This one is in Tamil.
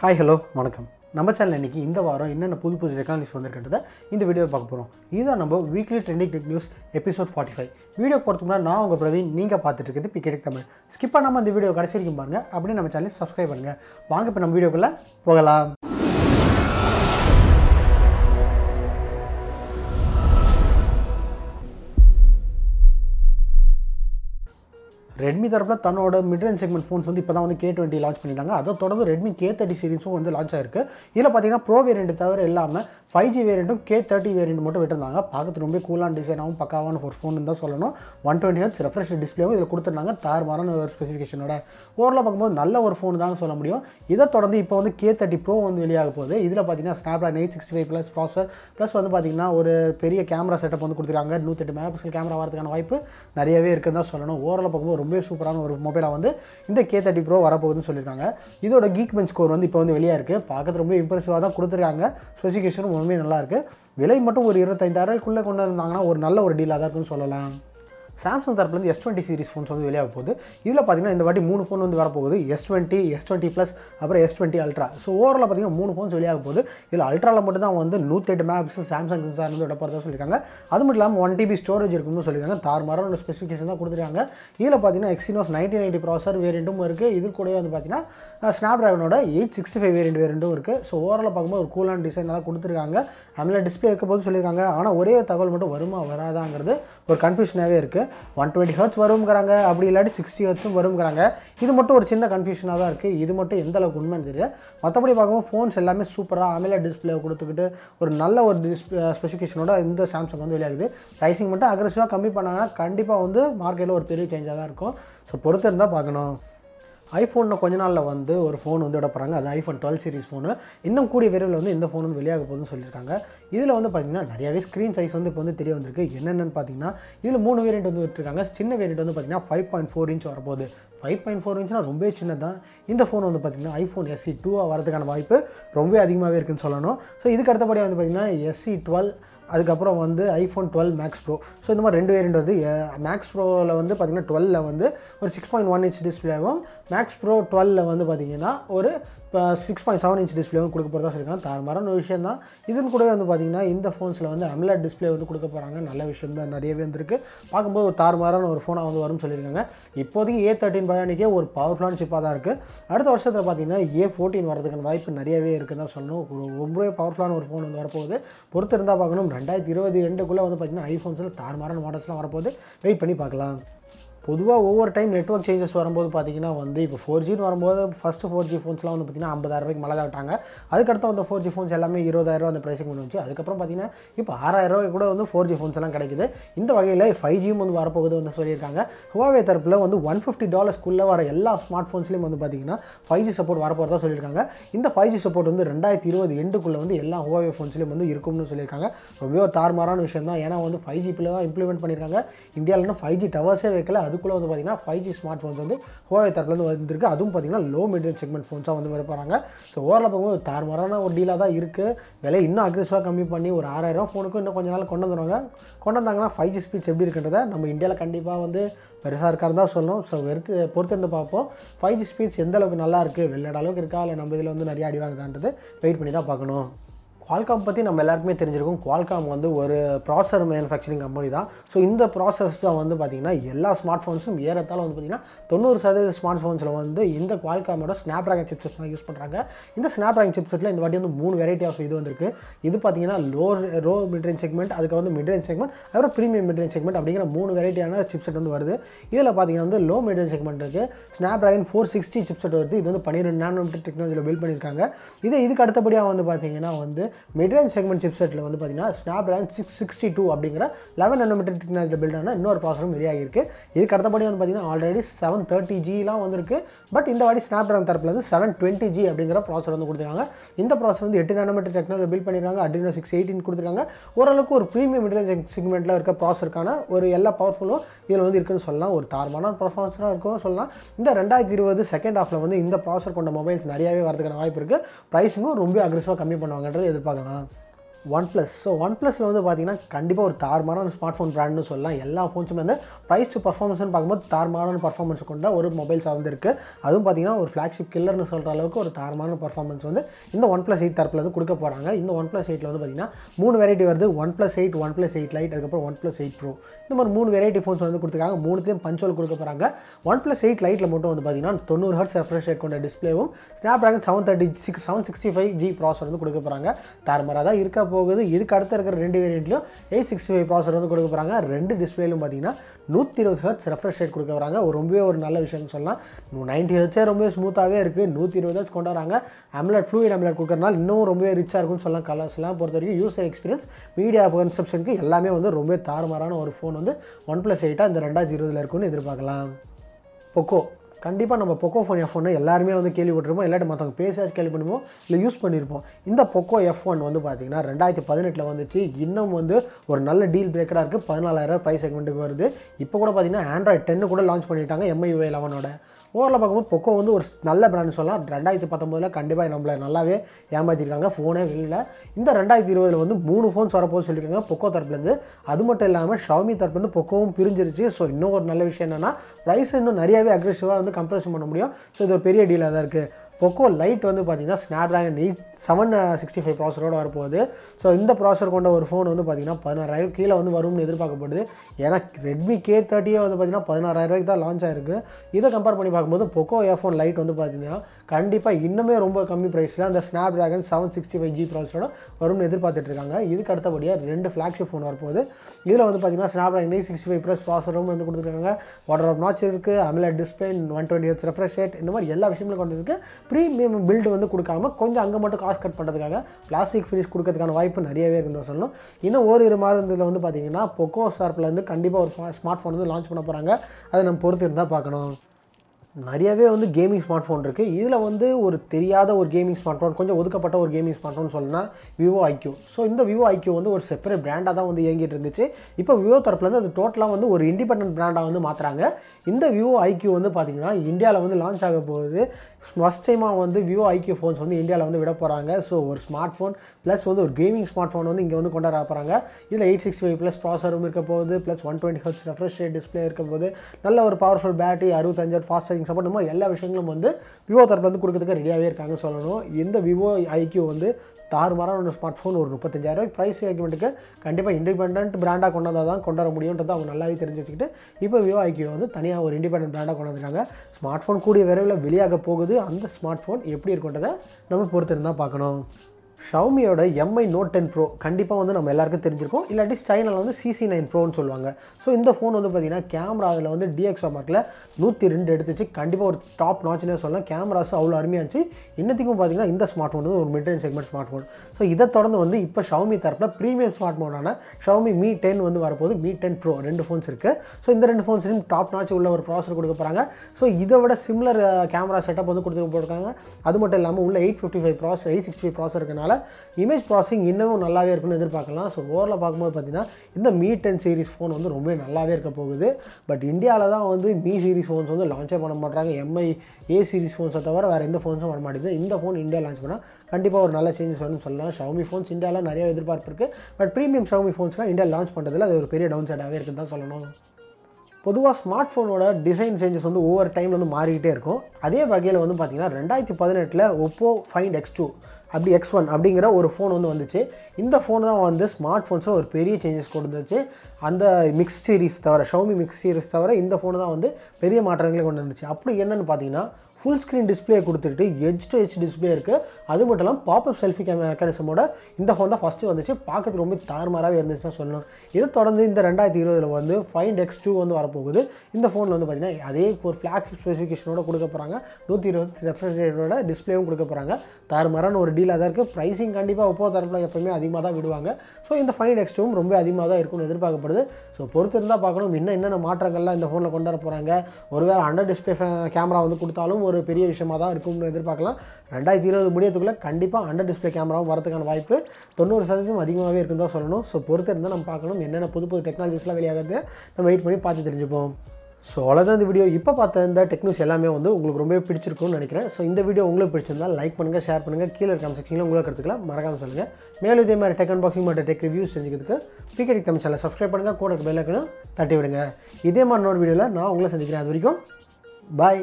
ஹாய் ஹலோ வணக்கம். நம்ம சேனல் இன்றைக்கி இந்த வாரம் என்னென்ன புது புது டெக்னாலஜிஸ் வந்திருக்கின்றத இந்த வீடியோ பார்க்க போகிறோம் இதுதான் நம்ம weekly trending tech news episode forty five video போகிறதுக்கு முன்னாடி நான் உங்கள் பிரவீன் நீங்கள் பார்த்துட்டு இருக்கிறது பிக்கெட் தமிழ். ஸ்கிப் பண்ணாமல் இந்த வீடியோ கடைசி வரைக்கும் பாருங்கள் அப்படியே நம்ம சேனலை சப்ஸ்கிரைப் பண்ணுங்கள் வாங்க இப்போ நம்ம வீடியோக்குள்ளே போகலாம். ரெட்மி தரப்பில் தன்னோட மிட்ரேஞ்ச் செக்மெண்ட் ஃபோன்ஸ் வந்து இப்போ தான் வந்து கே டுவெண்ட்டி லான்ச் பண்ணிட்டாங்க. அதை தொடர்ந்து ரெட்மி கே தேர்ட்டி சீரிஸும் வந்து லான்ச் ஆயிருக்கு. இதில் பார்த்தீங்கன்னா ப்ரோ வேரியண்ட் தவிர இல்லாமல் ஃபைவ் ஜி வேரியண்ட்டும் கே தேர்ட்டி வேரியண்ட் மட்டும் விட்டுருந்தாங்க. பார்க்கறது ரொம்ப கூலான டிசைனாகவும் பக்காவான ஒரு ஃபோன் தான் சொல்லணும். ஒன் டுவெண்ட்டி ஹெட்ஸ் ரெஃப்ரெஷ் டிஸ்பிளேவும் இதில் கொடுத்துருந்தாங்க. தார்மாரான ஒரு ஸ்பெசிஃபிகேஷனோட ஓவரால் பார்க்கும்போது நல்ல ஒரு ஃபோன் தான் சொல்ல முடியும். இதை தொடர்ந்து இப்போ வந்து கே தேர்ட்டி ப்ரோ வந்து வெளியாக போகுது. இதில் பார்த்தீங்கன்னா Snapdragon eight sixty five plus processor plus வந்து பார்த்தீங்கன்னா ஒரு பெரிய கேமரா செட்டப் வந்து கொடுத்துருக்காங்க. நூற்றெட்டு மெகா பிக்சல் கேமரா வரதுக்கான வாய்ப்பு நிறையவே இருக்குன்னு தான் சொல்லணும். ஓவரால் பார்க்கும்போது ரொம்ப சூப்பரான ஒரு மொபைலாக வந்து இந்த கே தேர்ட்டி ப்ரோ வரப்போகுதுன்னு சொல்லியிருக்காங்க. இதோட கீக் பெஞ்ச் ஸ்கோர் வந்து இப்போ வந்து வெளியாக இருக்குது பார்க்கறது ரொம்ப இம்ப்ரெசிவாக தான் கொடுத்துருக்காங்க. ஸ்பெசிஃபிகேஷன் ரொம்பவே நல்லா விலை மட்டும் ஒரு இருபத்தைந்தாயிரக்குள்ளே கொண்டு வந்தாங்கன்னா ஒரு நல்ல ஒரு டீலாக தான் இருக்குன்னு சொல்லலாம். சாம்சங் தரப்புலேருந்து எஸ் டுவெண்ட்டி சீரிஸ் ஃபோன்ஸ் வந்து வெளியாக போகுது. இதில் பார்த்தீங்கன்னா இந்த வாட்டி மூணு ஃபோன் வந்து வரப்போகுது. S twenty S twenty plus அப்புறம் S twenty ultra so overall பார்த்தீங்கன்னா மூணு ஃபோன்ஸ் வெளியாக போகுது. இதில் அல்ட்ராவில் மட்டும் தான் வந்து நூற்றெட்டு மெகா பிக்சல் சாம்சங் சார் வந்து விட போகிறதா சொல்லியிருக்காங்க. அது மட்டும் இல்லாமல் ஒன் டிபி ஸ்டோரேஜ் இருக்குன்னு சொல்லியிருக்காங்க. தாறுமாறான ஸ்பெசிஃபிகேஷன் தான் கொடுத்துருக்காங்க. இதில் பார்த்தீங்கன்னா எக்ஸினோஸ் நைன்டி நைன்ட்டி ப்ராசர் வேரியண்ட்டும் இருக்குது இது கூடவே வந்து பார்த்தீங்கன்னா ஸ்னாப் ட்ராகனோட எயிட் சிக்ஸ்டி ஃபைவ் வேரியண்ட் வேரியண்ட்டும் இருக்குது ஸோ ஓவரால் பார்க்கும்போது ஒரு கூலான டிசைன் தான் கொடுத்துருக்காங்க. அதில் டிஸ்பிளே இருக்க போது சொல்லியிருக்காங்க. ஆனால் ஒரே தகவல் மட்டும் வருமா வராதாங்கிறது ஒரு கன்ஃபியூஷனாகவே இருக்குது ஒன் டுவெண்ட்டி ஹர்ட்ஸ் வருங்கிறாங்க அப்படி இல்லாட்டி சிக்ஸ்டி ஹர்ட்ஸும் வருங்கிறாங்க இது மட்டும் ஒரு சின்ன கன்ஃபியூஷனாக தான் இருக்குது இது மட்டும் எந்த அளவுக்கு உண்மைன்னு தெரியல. மற்றபடி பார்க்கும்போது ஃபோன்ஸ் எல்லாமே சூப்பராக அமில டிஸ்பிளே கொடுத்துக்கிட்டு ஒரு நல்ல ஒரு டிஸ்பிளே ஸ்பெசிஃபிகேஷனோட இந்த சாம்சங் வந்து வெளியாகுது. ப்ரைஸிங் மட்டும் அக்ரெசிவாக கம்மி பண்ணாங்கன்னா கண்டிப்பாக வந்து மார்க்கெட்டில் ஒரு பெரிய சேஞ்சாக தான் இருக்கும். ஸோ பொறுத்து இருந்தால் பார்க்கணும். ஐஃபோனில் கொஞ்ச நாளில் வந்து ஒரு ஃபோன் வந்து விட போகிறாங்க அது ஐஃபோன் டுவெல் சீரிஸ் ஃபோனு இன்னும் கூடிய விரைவில் வந்து இந்த ஃபோன் வந்து வெளியாக போகுதுன்னு சொல்லியிருக்காங்க. இதில் வந்து பார்த்திங்கன்னா நிறையாவே ஸ்க்ரீன் சைஸ் வந்து இப்போ வந்து தெரிய வந்திருக்கு. என்னென்னு பார்த்தீங்கன்னா இதில் மூணு வேரியண்ட் வந்து விட்டுருக்காங்க. சின்ன வேரியண்ட் வந்து பார்த்திங்கன்னா ஃபைவ் பாயிண்ட் ஃபோர் இன்ச் வரப்போகுது. ஃபைவ் பாயிண்ட் ஃபோர் இன்ச்னா ரொம்பவே சின்னதான் இந்த ஃபோன் வந்து பார்த்திங்கன்னா ஐஃபோன் எஸ்சி டூவாக வரதுக்கான வாய்ப்பு ரொம்பவே அதிகமாகவே இருக்குதுன்னு சொல்லணும். ஸோ இதுக்கு அடுத்தபடியாக வந்து பார்த்திங்கன்னா எஸ்சி டுவெல் அதுக்கப்புறம் வந்து iPhone twelve max pro. So இந்த மாதிரி ரெண்டு வேரியண்ட் வந்து மேக்ஸ் ப்ரோவில் வந்து பார்த்திங்கன்னா டுவெலில் வந்து ஒரு சிக்ஸ் பாயிண்ட் ஒன் இன்ச் டிஸ்பிளேவும் மேக்ஸ் ப்ரோ டுவெலில் வந்து பார்த்திங்கன்னா ஒரு இப்போ சிக்ஸ் பாயிண்ட் செவன் இன்ச் டிஸ்பிளேவும் கொடுக்க போகிறதா சொல்லியிருக்காங்க. தாறுமாறான ஒரு விஷயம் தான். இதன் கூட வந்து பார்த்திங்கன்னா இந்த ஃபோன்ஸில் வந்து அம்லட் டிஸ்பிளே வந்து கொடுக்க போகிறாங்க நல்ல விஷயம் தான். நிறையவே வந்திருக்கு. பார்க்கும்போது ஒரு தாறுமாறான ஒரு ஃபோனாக வந்து வரும்னு சொல்லியிருக்காங்க. இப்போதைக்கு ஏ தேர்ட்டின் பயானிக்கே ஒரு பவர்ஃபுல்லான சிப்பாக தான் இருக்குது அடுத்த வருஷத்தில் பார்த்திங்கன்னா ஏ ஃபோர்டீன் வரதுக்கான வாய்ப்பு நிறையவே இருக்குதுன்னு தான் சொல்லணும். ஒரு ரொம்பவே பவர்ஃபுல்லான ஒரு ஃபோன் வந்து வரப்போகுது. பொறுத்து இருந்தால் பார்க்கணும். ரெண்டாயிரத்தி இருபது ரெண்டுக்குள்ளே வந்து பார்த்திங்கன்னா ஐஃபோன்ஸில் தாறுமாறான மாடல்ஸ்லாம் வரப்போது வெயிட் பண்ணி பார்க்கலாம். பொதுவாக ஒவ்வொரு டைம் நெட்ஒர்க் சேஞ்சஸ் வரும்போது பார்த்தீங்கன்னா வந்து இப்போ ஃபோர் ஜின்னு வரும்போது ஃபஸ்ட்டு ஃபோர் ஜி ஃபோன்ஸ்லாம் வந்து பார்த்திங்கன்னா ஐம்பதாயிரம் ரூபாய்க்கு மேலே தான் விட்டாங்க. அதுக்கடுத்து அந்த ஃபோர் ஜி ஃபோன்ஸ் எல்லாமே இருபதாயிரம் அந்த ப்ரைஸிங் வந்துச்சு. அதுக்கப்புறம் பார்த்தீங்கன்னா இப்போ ஆறாயிரம் ரூபாய் கூட வந்து ஃபோர் ஜி ஃபோன்ஸ் எல்லாம் கிடைக்குது. இந்த வகையில் ஃபைவ் ஜியும் வந்து வரப்போகுது வந்து சொல்லியிருக்காங்க. ஹுவாவே தரப்பில் வந்து ஒன் ஃபிஃப்டி டாலர்ஸ்க்குள்ளே வர எல்லா ஸ்மார்ட் ஃபோன்ஸ்லேயும் வந்து பார்த்திங்கன்னா ஃபைவ் ஜி சப்போர்ட் வரப்போகிறதா சொல்லியிருக்காங்க. இந்த ஃபைவ் ஜி சப்போர்ட் வந்து ரெண்டாயிரத்தி இருபது எண்டுக்குள்ளே வந்து எல்லா ஹுவாவே ஃபோன்ஸ்லேயும் வந்து இருக்கும்னு சொல்லியிருக்காங்க. ரொம்பவே தார்மாரான தாறுமாறான விஷயம் தான் ஏன்னா வந்து ஃபைவ் ஜிப்பில் தான் இம்ப்ளிமெண்ட் பண்ணியிருக்காங்க. இந்தியாவில் ஃபைவ் ஜி டவர்ஸே வைக்கல. அது அதுக்குள்ளே வந்து பார்த்திங்கன்னா ஃபைவ் ஜி ஸ்மார்ட் ஃபோன்ஸ் வந்து ஹோவே தரப்புலேருந்து வந்திருக்கு. அதுவும் பார்த்திங்கன்னா லோ மீடியம் செக்மெண்ட் ஃபோன்ஸாக வந்து வரப்போகிறாங்க ஸோ ஓவரால் பார்க்கும்போது தார்மரான ஒரு டீலாக தான் இருக்குது விலை இன்னும் அக்ரெசிவாக கம்மி பண்ணி ஒரு ஆறாயிரம் ஃபோனுக்கும் இன்னும் கொஞ்ச நாள் கொண்டு வந்துடுவாங்க கொண்டு வந்தாங்கன்னா ஃபைவ் ஜி ஸ்பீட்ஸ் எப்படி இருக்குன்றதை நம்ம இந்தியாவில் கண்டிப்பாக வந்து பெருசாக இருக்காரு தான் சொல்லணும். ஸோ வெறுத்து பொறுத்திருந்து பார்ப்போம். ஃபைவ் ஜி ஸ்பீட்ஸ் எந்த அளவுக்கு நல்லா இருக்குது வெள்ளட அளவுக்கு இருக்கா இல்லை நம்ம இதில் வந்து நிறைய அடி வாங்குதான்றது வெயிட் பண்ணி தான் பார்க்கணும். குவால்காம் பற்றி நம்ம எல்லாருக்குமே தெரிஞ்சிருக்கும். குவால்காம் வந்து ஒரு ப்ராசர் மேனுஃபேக்சரிங் கம்பெனி தான். ஸோ இந்த ப்ராசஸ் தான் வந்து பார்த்திங்கன்னா எல்லா ஸ்மார்ட் ஃபோன்ஸும் ஏறத்தால் வந்து பார்த்திங்கன்னா தொண்ணூறு சதவீத ஸ்மார்ட் ஃபோன்ஸில் வந்து இந்த குவால்காமோட ஸ்னாப் ட்ராகன் சிப்செட் தான் யூஸ் பண்ணுறாங்க இந்த ஸ்னாப் ட்ராகன் சிப்செட்டில் இந்த வாட்டி வந்து மூணு வெரைட்டி ஆஃப் இது வந்திருக்கு. இது பார்த்திங்கன்னா லோ ரோ மிட்ரேஞ்ச் செக்மெண்ட் அதுக்கு வந்து மிட்ரேஞ்ச் செக்மெண்ட் அப்புறம் ப்ரீமியம் மிட்ரேஞ்ச் செக்மெண்ட் அப்படிங்கிற மூணு வெரைட்டியான சிப்செட் வந்து வருது. இதில் பார்த்திங்கன்னா வந்து லோ மிட்ரேஞ்ச் செக்மெண்ட் இருக்குது Snapdragon four sixty chipset வருது. இது வந்து பன்னிரெண்டு நானோமீட்டர் டெக்னாலஜியில் பில்ட் பண்ணியிருக்காங்க. இதே இதுக்கு அடுத்தபடியாக வந்து பார்த்திங்கன்னா வந்து மிட்ரேஞ்ச் செக்மெண்ட் சிப்செட்டில் வந்து பார்த்தீங்கன்னா ஸ்னாப் சிக்ஸ் சிக்ஸ்டி டூ அப்படிங்கிற லெவன் நானோமீட்டர் டெக்னாலஜி பில்ட் ஆனால் இன்னொரு ப்ராசரும் வெளியாகிருக்கு இதுக்கு அடுத்தபடி வந்து பார்த்தீங்கன்னா ஆல்ரெடி செவன் தேர்ட்டி ஜிலாம் வந்திருக்கு. பட் இந்த வாடி ஸ்னாப் ட்ராகன் தரப்பில் வந்து செவன் டுவெண்ட்டி ஜி அப்படிங்கிற ப்ராசர் வந்து கொடுத்துருக்காங்க. இந்த ப்ராசர் வந்து எட்டு நானோமீட்டர் டெக்னாலஜி பில்ட் பண்ணியிருக்காங்க அட்ரினோ சிக்ஸ் எயிட்டின் கொடுத்துருக்காங்க. ஓரளவுக்கு ஒரு ப்ரீமியம் மிட்ரேஞ்ச் செக்மெண்ட்டில் இருக்க ப்ராசருக்கான ஒரு எல்லா பவர்ஃபுல்லும் இதில் வந்து இருக்குன்னு சொல்லலாம். ஒரு தாரமான பர்ஃபார்மன்ஸாக இருக்கும் சொல்லலாம். இந்த ரெண்டாயிரத்தி இருபது செகண்ட் ஹாஃபில் வந்து இந்த ப்ராசர் கொண்ட மொபைல்ஸ் நிறையாவே வரதுக்கான வாய்ப்பு இருக்குது ப்ரைஸும் ரொம்ப அக்ரெசிவாக கம்மி பண்ணுவாங்கன்றது எதிர்பார்க்கலாம் ஒன் ப்ளஸ் ஸோ ஒன் ப்ளஸில் வந்து பார்த்தீங்கன்னா கண்டிப்பாக ஒரு தார்மாரான ஸ்மார்ட் ஃபோன் ப்ராண்ட்னு சொல்லலாம். எல்லா ஃபோன்ஸுமே வந்து ப்ரைஸ் டு பர்ஃபார்மன்ஸ்னு பார்க்கும்போது தார்மாரான பர்ஃபார்மன்ஸ் கொண்ட ஒரு மொபைல் சார்ந்து இருக்குது அதுவும் பார்த்தீங்கன்னா ஒரு ஃப்ளாக்ஷிப் கில்லர்னு சொல்கிற அளவுக்கு ஒரு தாரமான பர்ஃபார்மன்ஸ் வந்து இந்த ஒன் ப்ளஸ் எயிட் தரப்பில் வந்து கொடுக்க போகிறாங்க இந்த ஒன் ப்ளஸ் எயிட்டில் வந்து பார்த்தீங்கன்னா மூணு வெரைட்டி வருது. One plus eight one plus eight lite அதுக்கப்புறம் ஒன் ப்ளஸ் எயிட் ப்ரோ இந்த மாதிரி மூணு வெரைட்டி ஃபோன்ஸ் வந்து கொடுத்துருக்காங்க. மூணுத்தையும் பஞ்சோல் கொடுக்க போகிறாங்க ஒன் ப்ளஸ் எயிட் லைட்டில் மட்டும் வந்து பார்த்தீங்கன்னா தொண்ணூறு ஹர்ஸ் ரெஃப்ரெஷ் ரேட் கொண்ட டிஸ்பிளேவும் Snapdragon seven thirty six seven sixty five G processor வந்து கொடுக்க போகிறாங்க தார்மராக தான் இருக்க போகுது. இதுக்கு அடுத்து இருக்கிற ரெண்டு வேரியண்ட்லையும் எயிட் சிக்ஸ்டி ஃபைவ் ப்ராசர் வந்து கொடுக்க போகிறாங்க ரெண்டு டிஸ்பிளேலும் பார்த்தீங்கன்னா நூற்றி இருபது ஹர்ட்ஸ் ரெஃப்ரெஷ் ரேட் கொடுக்க வராங்க ரொம்பவே ஒரு நல்ல விஷயம்னு சொல்லலாம். நைன்ட்டி ஹர்ட்ஸே ரொம்பவே ஸ்மூத்தாகவே இருக்குது நூற்றி இருபது ஹர்ட்ஸ் கொண்டு வராங்க. அம்லட் ஃப்ளூயிட் அம்லட் கொடுக்கறனால இன்னும் ரொம்பவே ரிச்சாக இருக்கும்னு சொல்லலாம். கலர்ஸ்லாம் பொறுத்த வரைக்கும் யூசர் எக்ஸ்பீரியன்ஸ் மீடியா கன்செப்ஷனுக்கு எல்லாமே வந்து ரொம்ப தாறுமாறான ஒரு ஃபோன் வந்து ஒன் ப்ளஸ் எயிட்டாக இந்த ரெண்டாயிரத்தி இருபதில் இருக்கும்னு எதிர்பார்க்கலாம். பொக்கோ கண்டிப்பாக நம்ம பொக்கோ ஃபோன் எஃப் ஒன்று எல்லாருமே வந்து கேள்விப்பட்டிருப்போம். எல்லாட்டும் மற்றவங்க பேசியாச்சு கேள்வி பண்ணுவோம் இல்லை யூஸ் பண்ணியிருப்போம் இந்த பொக்கோ எஃப் ஒன் வந்து பார்த்தீங்கன்னா ரெண்டாயிரத்தி பதினெட்டில் வந்துச்சு. இன்னும் வந்து ஒரு நல்ல டீல் பிரேக்கராக இருக்குது பதினாலாயிரம் ப்ரைஸ் செக்மெண்ட்டுக்கு வருது. இப்போ கூட பார்த்தீங்கன்னா ஆண்ட்ராய்ட் டென்னு கூட லான்ச் பண்ணிட்டாங்க. எம்ஐ லெவனோட ஓவரில் பார்க்கும்போது பொக்கோ வந்து ஒரு நல்ல பிராண்ட் சொல்லலாம். ரெண்டாயிரத்தி பத்தொம்போதில் கண்டிப்பாக நம்மளை நல்லாவே ஏமாற்றிருக்காங்க ஃபோனே வெளியில். இந்த ரெண்டாயிரத்தி இருபதில் வந்து மூணு ஃபோன்ஸ் வரப்போது சொல்லியிருக்காங்க பொக்கோ தரப்புலேருந்து. அது மட்டும் இல்லாமல் ஷவுமி தரப்புலேருந்து பொக்கோவும் பிரிஞ்சிருச்சு. ஸோ இன்னும் ஒரு நல்ல விஷயம் என்னென்னா ப்ரைஸ் இன்னும் நிறையாவே அக்ரெசிவாக வந்து கம்ப்ரேஷன் பண்ண முடியும். ஸோ இது ஒரு பெரிய டீலாக தான் இருக்குது போக்கோ லைட் வந்து பார்த்தீங்கன்னா Snapdragon eight seven sixty five ப்ராசரோடு வரப்போகுது. ஸோ இந்த ப்ராசர் கொண்ட ஒரு ஃபோன் வந்து பார்த்தீங்கன்னா பதினாறாயிரம் கீழே வந்து வரும்னு எதிர்பார்க்கப்படுது. ஏன்னா ரெட்மி கே தேர்ட்டியே வந்து பார்த்தீங்கன்னா பதினாறாயிரூவாய்க்கு தான் லான்ச் ஆயிருக்கு. இதை கம்பேர் பண்ணி பார்க்கும்போது பொக்கோ ஏஃபோன் லைட் வந்து பார்த்திங்கன்னா கண்டிப்பாக இன்னுமே ரொம்ப கம்மி ப்ரைஸில் அந்த Snapdragon seven sixty five G ப்ராசஸோட வரும்னு எதிர்பார்த்துட்ருக்காங்க. இதுக்கு அடுத்தபடியாக ரெண்டு ஃப்ளாக்ஷிப் ஃபோன் வரப்போகுது. இதில் வந்து பார்த்தீங்கன்னா Snapdragon eight sixty five plus ப்ராசஸரும் வந்து கொடுத்துருக்காங்க வாட்டர் ஆஃப் நாச் இருக்குது AMOLED display one twenty hertz refresh rate இந்த மாதிரி எல்லா விஷயங்களும் கொண்டு இருக்குது ப்ரீமியம் பில்டு வந்து கொடுக்காம கொஞ்சம் அங்கே மட்டும் காசு கட் பண்ணுறதுக்காக பிளாஸ்டிக் ஃபினிஷ் கொடுக்கறதுக்கான வாய்ப்பு நிறையவே இருக்குன்னு சொல்லணும். இன்னும் ஓரிரு மாதத்தில் வந்து பார்த்தீங்கன்னா பொக்கோ சார்ப்லேருந்து கண்டிப்பாக ஒரு ஸ்மார்ட் ஃபோன் வந்து லான்ச் பண்ண போகிறாங்க அதை நம்ம பொறுத்து இருந்தால் பார்க்கணும். நிறையவே வந்து கேமிங் ஸ்மார்ட் ஃபோன் இருக்குது இதில் வந்து ஒரு தெரியாத ஒரு கேமிங் ஸ்மார்ட் ஃபோன் கொஞ்சம் ஒதுக்கப்பட்ட ஒரு கேமிங் ஸ்மார்ட் ஃபோன் சொல்லணும்னா விவோ ஐக்யூ ஸோ இந்த விவோ ஐக்யூ வந்து ஒரு செப்பரேட் பிராண்டாக தான் வந்து இயங்கிட்டு இருந்துச்சு. இப்போ விவோ தரப்புலேருந்து அது டோட்டலாக வந்து ஒரு இண்டிபெண்டன்ட் பிராண்டாக வந்து மாற்றுறாங்க இந்த விவோ ஐக்யூ வந்து பார்த்திங்கன்னா இந்தியாவில் வந்து லான்ச் ஆக போகுது. ஃபஸ்ட் டைமாக வந்து விவோ ஐக்யூ ஃபோன்ஸ் வந்து இந்தியாவில் வந்து விட போகிறாங்க ஸோ ஒரு ஸ்மார்ட் ஃபோன் ப்ளஸ் வந்து ஒரு கேமிங் ஸ்மார்ட் ஃபோன் வந்து இங்கே வந்து கொண்டாட போகிறாங்க இதில் எயிட் சிக்ஸ்டி ஃபைவ் ப்ளஸ் ப்ராசரும் இருக்க போகுது. Plus one twenty hertz refresh display இருக்க போது நல்ல ஒரு பவர்ஃபுல் பேட்டரி அறுபத்தஞ்சு ஃபாஸ்ட் சார்ஜிங் சப்போர்ட் இந்த மாதிரி எல்லா விஷயங்களும் வந்து விவோ தரப்புலேருந்து வந்து கொடுக்கறதுக்கு ரெடியாகவே இருக்காங்க சொல்லணும். இந்த விவோ ஐக்யூ வந்து தாறுமாறான ஒரு ஸ்மார்ட் ஃபோன் ஒரு முப்பத்தஞ்சாயிரம் ப்ரைஸ் செக்மெண்ட்டுக்கு கண்டிப்பாக இண்டிபெண்ட் பிராண்டாக கொண்டு வந்தால் தான் கொண்டு வர முடியுன்றது அவங்க நல்லாவே தெரிஞ்சு வச்சுக்கிட்டு இப்போ விவோ ஐக்யூ வந்து தனியாக ஒரு இண்டிபெண்ட் பிராண்டாக கொண்டு வந்திருக்காங்க ஸ்மார்ட் ஃபோன் கூடிய விரைவில் வெளியாக போகுது. அந்த ஸ்மார்ட் ஃபோன் எப்படி இருக்குன்றதை நம்ம பொறுத்திருந்தால் பார்க்கணும். ஷவுமியோட எம்ஐ நோட் டென் ப்ரோ கண்டிப்பாக வந்து நம்ம எல்லாருக்கும் தெரிஞ்சிருக்கோம். இல்லாட்டி ஸ்டைனில் வந்து சிசி நைன் ப்ரோன்னு சொல்லுவாங்க. ஸோ இந்த ஃபோன் வந்து பார்த்தீங்கன்னா கேமரா அதில் வந்து டிஎக்ஸ்ஓ மார்க்கில் நூற்றி ரெண்டு எடுத்துச்சு. கண்டிப்பாக ஒரு டாப் நாச்சுனே சொல்லலாம். கேமராஸ் அவ்வளோ அருமையாக இருந்துச்சு. இன்னத்துக்கும் பார்த்தீங்கன்னா இந்த ஸ்மார்ட் ஃபோன் வந்து ஒரு mid range segment smart phone so இதை தொடர்ந்து வந்து இப்போ ஷவுமி தரப்பில் ப்ரீமியம் ஸ்மார்ட் ஃபோனான ஷவுமி மீ டென் வந்து வரப்போது மீ டென் ப்ரோ ரெண்டு ஃபோன்ஸ் இருக்குது ஸோ இந்த ரெண்டு ஃபோன்ஸ்லையும் டாப் நாச்சு உள்ள ஒரு ப்ராசர் கொடுக்க போகிறாங்க ஸோ இதை விட சிம்லர் கேமரா செட்டப் வந்து கொடுத்து போட்டிருக்காங்க அது மட்டும் இல்லாமல் உள்ள eight fifty five processor eight sixty five processor இருக்கனால இமேஜ் ப்ராசஸிங் இன்னமும் நல்லாவே இருக்குன்னு எதிர்பார்க்கலாம். ஸோ ஓவரில் பார்க்கும்போது பார்த்தீங்கன்னா இந்த மீ டென் சீரிஸ் ஃபோன் வந்து ரொம்பவே நல்லாவே இருக்க போகுது. பட் இந்தியாவில் தான் வந்து மீ சீரிஸ் ஃபோன்ஸ் வந்து லான்ச்சே பண்ண மாட்டாங்க எம்ஐ ஏ சீரிஸ் ஃபோன்ஸை தவிர வேறு எந்த ஃபோன்ஸும் வர மாட்டேங்குது. இந்த ஃபோன் இந்தியா லான்ச் பண்ணால் கண்டிப்பாக ஒரு நல்ல சேஞ்சஸ் வரும்னு சொல்லலாம். ஷவுமி ஃபோன்ஸ் இந்தியாவில் நிறைய எதிர்பார்ப்பு இருக்குது பட் ப்ரீமியம் ஷவுமி ஃபோன்ஸ்லாம் இந்தியா லான்ச் பண்ணுறதுல அது ஒரு பெரிய டவுன் சைடாகவே இருக்குன்னு தான் சொல்லணும். பொதுவாக ஸ்மார்ட் ஃபோனோட டிசைன் சேஞ்சஸ் வந்து ஒவ்வொரு டைமில் வந்து மாறிக்கிட்டே இருக்கும். அதே வகையில் வந்து பார்த்திங்கன்னா ரெண்டாயிரத்தி பதினெட்டில் ஒப்போ ஃபைண்ட் எக்ஸ் டூ அப்படி எக்ஸ் ஒன் அப்படிங்கிற ஒரு ஃபோன் வந்து வந்துச்சு. இந்த ஃபோன் தான் வந்து ஸ்மார்ட் ஃபோன்ஸில் ஒரு பெரிய சேஞ்சஸ் கொண்டு வந்துச்சு. அந்த மிக்ஸ் சீரிஸ் தவிர ஷவுமி மிக்ஸ் சீரிஸ் தவிர இந்த ஃபோனு தான் வந்து பெரிய மாற்றங்களை கொண்டு வந்துச்சு. அப்படி என்னென்னு பார்த்தீங்கன்னா ஃபுல் ஸ்க்ரீன் டிஸ்பிளே கொடுத்துட்டு எஜ் டு ஹெச் டிஸ்பிளே இருக்குது அது மட்டும் இல்லாமல் பாப்அப் செல்ஃபி கேமரா மெக்கானிசமோட இந்த ஃபோன் தான் ஃபஸ்ட்டு வந்துச்சு. பார்க்கறதுக்கு ரொம்ப தாறுமாறாகவே இருந்துச்சு தான் சொல்லணும். இதை தொடர்ந்து இந்த ரெண்டாயிரத்தி இருபதில் வந்து ஃபைன் எக்ஸ் டூ வந்து வரப்போகுது. இந்த ஃபோனில் வந்து பார்த்திங்கன்னா அதே ஒரு ஃப்ளாக் ஸ்பெசிஃபிகேஷனோட கொடுக்க போகிறாங்க நூற்றி இருபது ரெஃப்ரிஜரேட்டரோட டிஸ்பிளேவும் கொடுக்க போகிறாங்க தாறுமாறான ஒரு டீலாக தான் இருக்குது ப்ரைஸிங் கண்டிப்பாக ஒப்போ தரப்பில் எப்போவுமே அதிகமாக தான் விடுவாங்க. ஸோ இந்த ஃபைன் எக்ஸ் டூவும் ரொம்ப அதிகமாக தான் இருக்கும்னு எதிர்பார்க்கப்படுது. ஸோ பொறுத்து இருந்தால் பார்க்கணும். இன்னும் என்னென்ன மாற்றங்கள்லாம் இந்த ஃபோனில் கொண்டு வர போகிறாங்க ஒருவேளை அண்டர் டிஸ்பிளே கேமரா வந்து கொடுத்தாலும் ஒரு பெரிய விஷயமாக தான் இருக்கும்னு எதிர்பார்க்கலாம். ரெண்டாயிரத்தி இருபது முடியத்துக்குள்ளே கண்டிப்பாக அண்டர் டிஸ்பிளே கேமராவும் வரதுக்கான வாய்ப்பு தொண்ணூறு சதவீதம் அதிகமாகவே இருக்குன்னு தான் சொல்லணும். ஸோ பொறுத்து இருந்தால் நம்ம பார்க்கணும் என்னென்ன புது புது டெக்னாலஜிஸ்லாம் வெளியாகிறது நம்ம வெயிட் பண்ணி பார்த்து தெரிஞ்சுப்போம். ஸோ அவ்வளோதான் இந்த வீடியோ இப்போ பார்த்த இந்த டெக்னிக்ஸ் எல்லாமே வந்து உங்களுக்கு ரொம்பவே பிடிச்சிருக்கும்னு நினைக்கிறேன். ஸோ இந்த வீடியோ உங்களுக்கு பிடிச்சிருந்தால் லைக் பண்ணுங்கள் ஷேர் பண்ணுங்கள் கீழே இருக்க செக்ஷனில் உங்களுக்கு கருத்துக்கலாம் மறக்காமல் சொல்லுங்கள் மேலும் இதே மாதிரி டெக் அன்பாக்சிங் மற்றும் டெக் ரிவ்யூஸ் செஞ்சுக்கிறதுக்கு பிகேடி தமிழ் சேனல் சப்ஸ்கிரைப் பண்ணுங்கள் கூட பெல் ஐக்கனும் தட்டி விடுங்க. இதே மாதிரி இன்னொரு வீடியோவில் நான் உங்களை சந்திக்கிறேன். அது வரைக்கும் பாய்